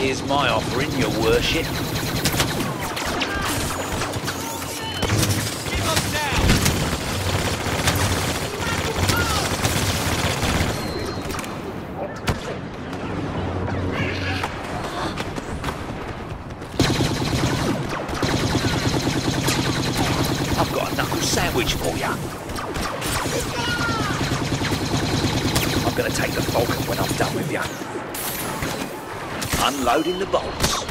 Here's my offering, your worship. I've got a knuckle sandwich for you. I'm gonna take the Falcon when I'm done with you. Unloading the bolts.